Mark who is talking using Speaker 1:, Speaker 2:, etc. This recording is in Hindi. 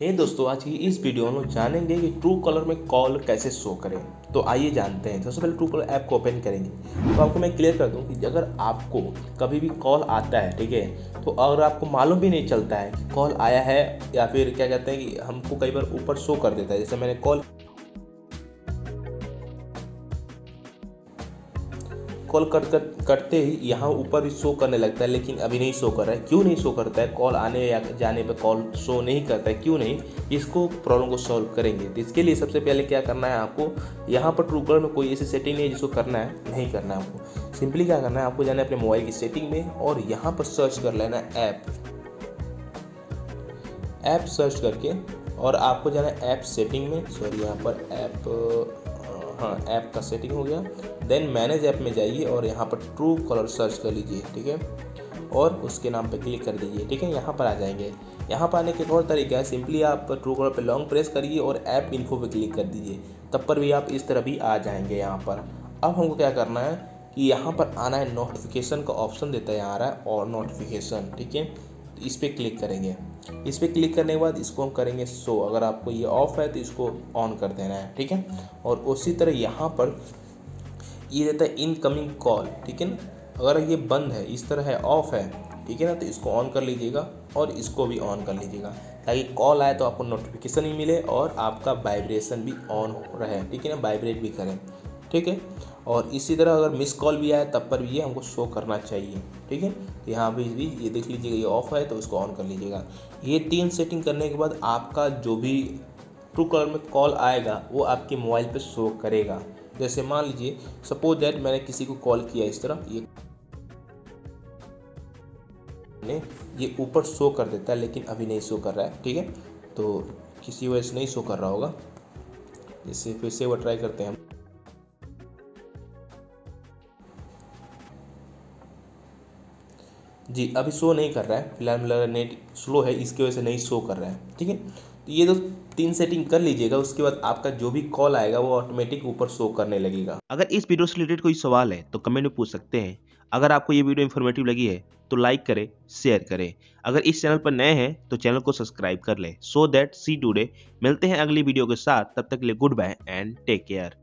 Speaker 1: hey दोस्तों, आज की इस वीडियो में हम लोग जानेंगे कि ट्रू कलर में कॉल कैसे शो करें। तो आइए जानते हैं। सबसे पहले ट्रू कलर ऐप को ओपन करेंगे। तो आपको मैं क्लियर कर दूँ कि अगर आपको कभी भी कॉल आता है, ठीक है तो अगर आपको मालूम भी नहीं चलता है कि कॉल आया है या फिर क्या कहते हैं कि हमको कई बार ऊपर शो कर देता है। जैसे मैंने कॉल कॉल कट कर करते ही यहाँ ऊपर भी शो करने लगता है, लेकिन अभी नहीं शो कर रहा है। क्यों नहीं शो करता है? कॉल आने या जाने पर कॉल शो नहीं करता है। क्यों नहीं? इसको प्रॉब्लम को सॉल्व करेंगे। तो इसके लिए सबसे पहले क्या करना है आपको, यहाँ पर ट्रू कॉलर में कोई ऐसी सेटिंग नहीं है जिसको करना है, नहीं करना है आपको। सिंपली क्या करना है, आपको जाना है अपने मोबाइल की सेटिंग में और यहाँ पर सर्च कर लेना है ऐप ऐप सर्च करके और आपको जाना है ऐप सेटिंग में। सॉरी यहाँ पर ऐप हाँ ऐप का सेटिंग हो गया। देन मैनेज ऐप में जाइए और यहाँ पर ट्रू कलर सर्च कर लीजिए, ठीक है? और उसके नाम पर क्लिक कर दीजिए, ठीक है? यहाँ पर आ जाएँगे। यहाँ पर आने के एक और तरीका है। सिंपली आप ट्रू कलर पर लॉन्ग प्रेस करिए और ऐप इन्फो पे क्लिक कर दीजिए। तब पर भी आप इस तरह भी आ जाएँगे यहाँ पर। अब हमको क्या करना है कि यहाँ पर आना है नोटिफिकेशन का ऑप्शन देता है, यहाँ आ रहा है और नोटिफिकेशन ठीक है? इस पर क्लिक करेंगे। इस पर क्लिक करने के बाद इसको हम करेंगे शो। अगर आपको ये ऑफ़ है तो इसको ऑन कर देना है, ठीक है? और उसी तरह यहाँ पर ये रहता है इनकमिंग कॉल ठीक है ना? अगर ये बंद है, इस तरह है ऑफ़ है, ठीक है ना? तो इसको ऑन कर लीजिएगा और इसको भी ऑन कर लीजिएगा। ताकि कॉल आए तो आपको नोटिफिकेशन भी मिले और आपका वाइब्रेशन भी ऑन रहे, ठीक है ना? वाइब्रेट भी करें। ठीक है? और इसी तरह अगर मिस कॉल भी आए तब पर भी ये हमको शो करना चाहिए, ठीक है? तो यहाँ पर भी ये देख लीजिएगा, ये ऑफ़ है तो इसको ऑन कर लीजिएगा। ये तीन सेटिंग करने के बाद आपका जो भी ट्रू कलर में कॉल आएगा, वो आपके मोबाइल पे शो करेगा। जैसे मान लीजिए सपोज़ दैट मैंने किसी को कॉल किया इस तरह, ये ने ये ऊपर शो कर देता है, लेकिन अभी नहीं शो कर रहा है, ठीक है? तो किसी वजह से नहीं शो कर रहा होगा। जैसे फिर से वो ट्राई करते हैं हम। जी, अभी शो नहीं कर रहा है, फ़िलहाल मेरा नेट स्लो है, इसकी वजह से नहीं शो कर रहा है, ठीक है? तो ये तो तीन सेटिंग कर लीजिएगा, उसके बाद आपका जो भी कॉल आएगा, वो ऑटोमेटिक ऊपर शो करने लगेगा।
Speaker 2: अगर इस वीडियो से रिलेटेड कोई सवाल है तो कमेंट में पूछ सकते हैं। अगर आपको ये वीडियो इन्फॉर्मेटिव लगी है तो लाइक करें शेयर करें। अगर इस चैनल पर नए हैं तो चैनल को सब्सक्राइब कर लें। सो दैट सी टूडे मिलते हैं अगली वीडियो के साथ, तब तक के लिए goodbye and take care